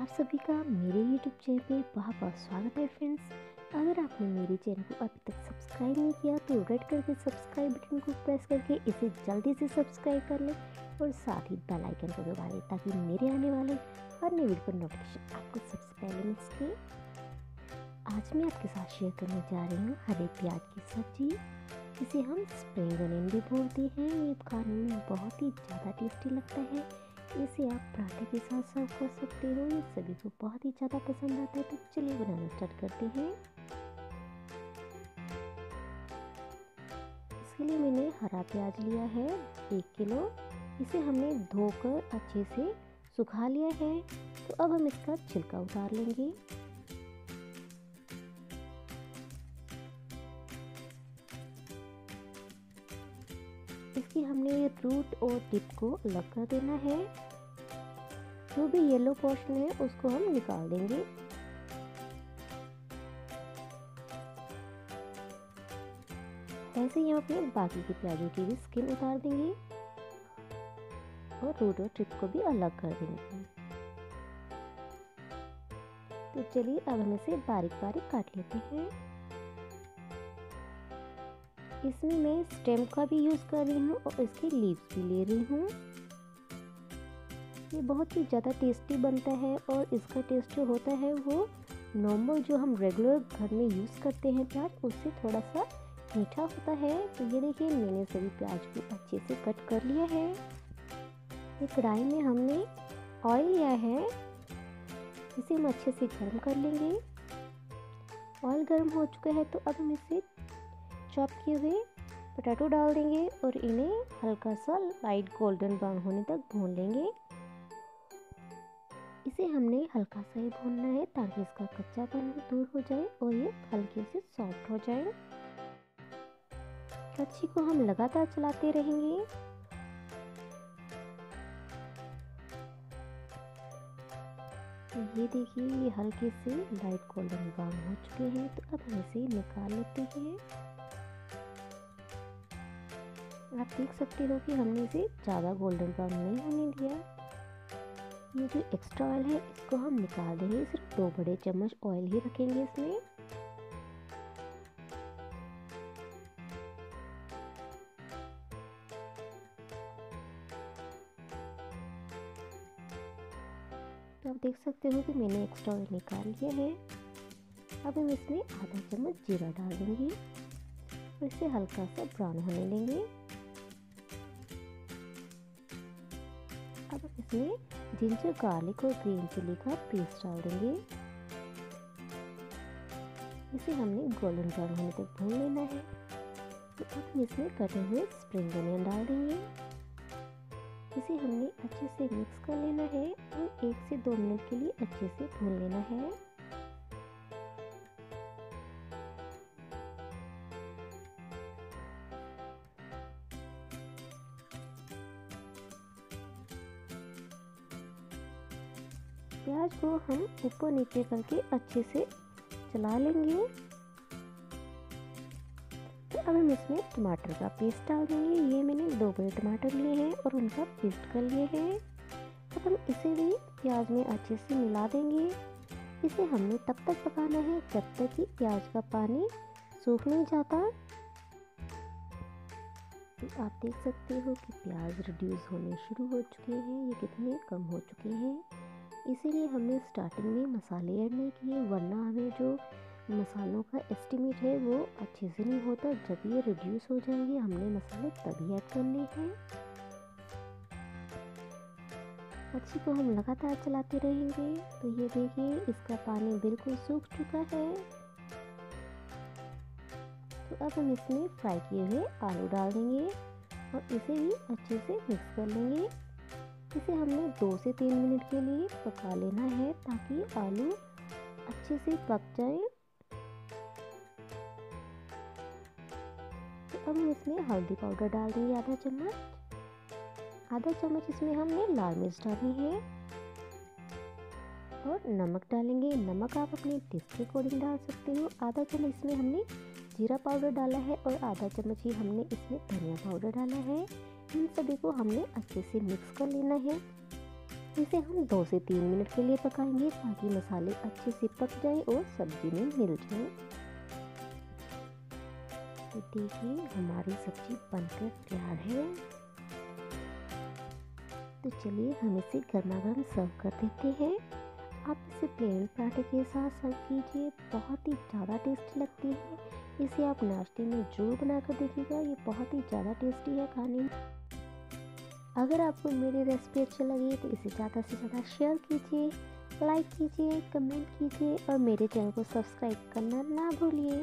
आप सभी का मेरे YouTube चैनल पे बहुत बहुत स्वागत है फ्रेंड्स अगर आपने मेरे चैनल को अभी तक सब्सक्राइब नहीं किया तो रेड करके सब्सक्राइब बटन को प्रेस करके इसे जल्दी से सब्सक्राइब कर लें और साथ ही बेल आइकन को दबा लें ताकि मेरे आने वाले हर नए वीडियो का नोटिफिकेशन आपको सबसे पहले मिल सके आज मैं आपके साथ शेयर करने जा रही हूँ हरे प्याज की सब्ज़ी। इसे हम स्प्रिंग अनियन भी बोलते हैं। ये खाने में बहुत ही ज़्यादा टेस्टी लगता है। इसे आप पराठे के साथ सर्व कर सकते हो। ये सभी को बहुत ही ज़्यादा पसंद आता है। तो चलिए बनाना स्टार्ट करते हैं। इसके लिए मैंने हरा प्याज लिया है, एक किलो। इसे हमने धोकर अच्छे से सुखा लिया है। तो अब हम इसका छिलका उतार लेंगे। इसकी हमने रूट और टिप को अलग कर देना है। जो भी येलो पोर्शन है, उसको हम निकाल देंगे। ऐसे ही हम अपने बाकी के प्याजों की भी स्किन उतार देंगे और रूट और टिप को भी अलग कर देंगे। तो चलिए, अब हम इसे बारीक बारीक काट लेते हैं। इसमें मैं स्टेम का भी यूज़ कर रही हूँ और इसके लीव्स भी ले रही हूँ। ये बहुत ही ज़्यादा टेस्टी बनता है और इसका टेस्ट जो होता है वो नॉर्मल जो हम रेगुलर घर में यूज़ करते हैं प्याज, उससे थोड़ा सा मीठा होता है। तो ये देखिए, मैंने सभी प्याज को अच्छे से कट कर लिया है। ये कढ़ाई में हमने ऑयल लिया है। इसे हम अच्छे से गर्म कर लेंगे। ऑयल गर्म हो चुका है तो अब हम इसे चॉप किए हुए पोटैटो डाल देंगे और इन्हें हल्का सा लाइट गोल्डन ब्राउन होने तक भून लेंगे। इसे हमने हल्का सा ही भूनना है ताकि इसका कच्चापन दूर हो जाए और ये हल्के से सॉफ्ट हो जाए। कच्ची को हम लगातार चलाते रहेंगे। ये देखिए, ये हल्के से लाइट गोल्डन ब्राउन हो चुके हैं तो अब हम इसे निकाल लेते हैं। आप देख सकते हो कि हमने इसे ज़्यादा गोल्डन ब्राउन नहीं होने दिया ये जो एक्स्ट्रा ऑयल है, इसको हम निकाल देंगे, सिर्फ़ दो बड़े चम्मच ऑयल ही रखेंगे इसमें। तो आप देख सकते हो कि मैंने एक्स्ट्रा ऑयल निकाल लिया है। अब हम इसमें आधा चम्मच जीरा डाल देंगे और इसे हल्का सा ब्राउन होने देंगे। इसमें जिंजर गार्लिक और ग्रीन चिली का पेस्ट डाल देंगे। इसे हमने गोल्डन ब्राउन होने तक भून लेना है। तो अब हम इसमें कटे हुए स्प्रिंग अनियन डाल देंगे। इसे हमने अच्छे से मिक्स कर लेना है और एक से दो मिनट के लिए अच्छे से भून लेना है। प्याज को हम ऊपर नीचे करके अच्छे से चला लेंगे। तो अब हम इसमें टमाटर का पेस्ट डाल देंगे। ये मैंने दो बड़े टमाटर लिए हैं और उनका पेस्ट कर लिए हैं। अब हम इसे भी प्याज में अच्छे से मिला देंगे। इसे हमने तब तक पकाना है जब तक कि प्याज का पानी सूख नहीं जाता। तो आप देख सकते हो कि प्याज रिड्यूस होने शुरू हो चुके हैं। ये कितने कम हो चुके हैं। इसीलिए हमने स्टार्टिंग में मसाले ऐड नहीं किए, वरना हमें जो मसालों का एस्टिमेट है वो अच्छे से नहीं होता। जब ये रिड्यूस हो जाएँगे, हमने मसाले तभी ऐड करने हैं। अच्छी को हम लगातार चलाते रहेंगे। तो ये देखिए, इसका पानी बिल्कुल सूख चुका है। तो अब हम इसमें फ्राई किए हुए आलू डाल देंगे और इसे भी अच्छे से मिक्स कर लेंगे। इसे हमने दो से तीन मिनट के लिए पका लेना है ताकि आलू अच्छे से पक जाए। तो अब हम इसमें हल्दी पाउडर डाल देंगे आधा चम्मच। आधा चम्मच इसमें हमने लाल मिर्च डाली है। और नमक डालेंगे। नमक आप अपने टेस्ट के अकॉर्डिंग डाल सकते हो। आधा चम्मच इसमें हमने जीरा पाउडर डाला है और आधा चम्मच ही हमने इसमें धनिया पाउडर डाला है। इन सभी को हमने अच्छे से मिक्स कर लेना है। इसे हम दो से तीन मिनट के लिए पकाएँगे ताकि मसाले अच्छे से पक जाए और सब्ज़ी में मिल जाए। तो देखिए, हमारी सब्ज़ी बनकर तैयार है। तो चलिए हम इसे गर्मा गर्म सर्व कर देते हैं। आप इसे प्लेन पराठे के साथ सर्व कीजिए, बहुत ही ज़्यादा टेस्टी लगती है। इसे आप नाश्ते में ज़रूर बनाकर देखिएगा, ये बहुत ही ज़्यादा टेस्टी है खाने में। अगर आपको मेरी रेसिपी अच्छी लगी तो इसे ज़्यादा से ज़्यादा शेयर कीजिए लाइक कीजिए कमेंट कीजिए और मेरे चैनल को सब्सक्राइब करना ना भूलिए।